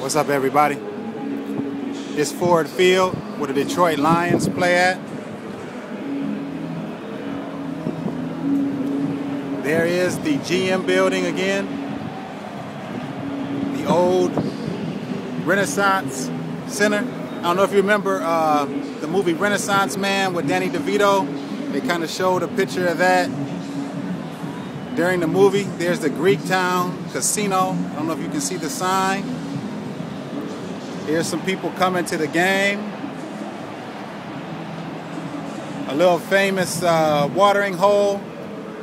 What's up, everybody? It's Ford Field where the Detroit Lions play at. There is the GM building again. The old Renaissance Center. I don't know if you remember uh, the movie Renaissance Man with Danny DeVito. They kind of showed a picture of that during the movie. There's the Greektown Casino. I don't know if you can see the sign. Here's some people coming to the game. A little famous uh, watering hole,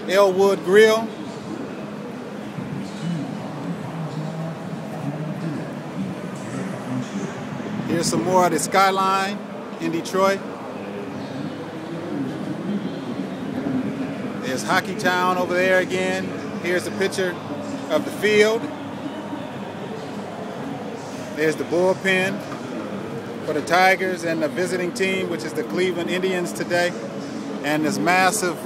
Elwood Grill. Here's some more of the skyline in Detroit. There's Hockey Town over there again. Here's a picture of the field. There's the bullpen for the Tigers and the visiting team, which is the Cleveland Indians today. And this massive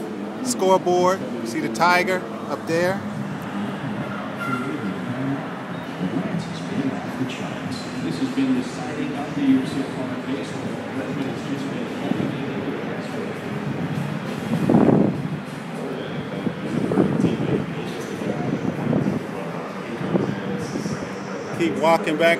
scoreboard. You see the Tiger up there. This has been the sighting of the year so far in baseball. keep walking back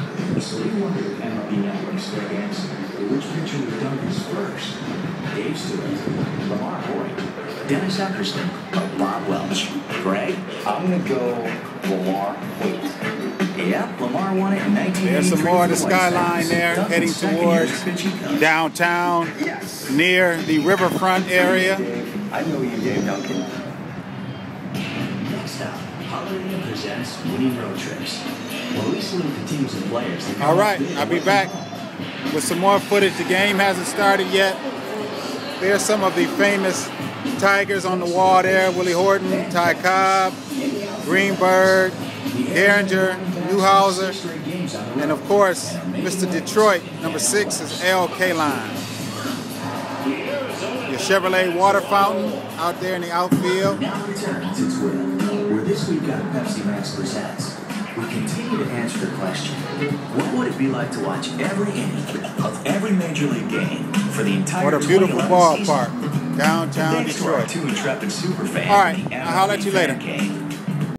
So we wondered if MLB Network's Greg Anderson which pitcher was Duncan's first? Dave Stewart, LaMarr Hoyt, Dennis Eckersley, or Bob Welch. Greg? I'm going to go LaMarr Hoyt. Yep, LaMarr won it in 1983. There's some more of the skyline there, heading towards downtown, yes. near the riverfront area. I know you, Dave Duncan. Next up, Holiday presents winning road trips. Well, we salute the teams and players. All right, I'll be back with some more footage. The game hasn't started yet. There's some of the famous Tigers on the wall there. Willie Horton, Ty Cobb, Greenberg, Gehringer, Newhouser, and of course, Mr. Detroit, number six is Al Kaline. Your Chevrolet water fountain out there in the outfield. Now returns its will, where this week on Pepsi Max presents we continue to answer the question, what would it be like to watch every inning of every major league game for the entire What a beautiful ballpark. Downtown Detroit. Two intrepid super fans All right, I'll holler at you later. Game.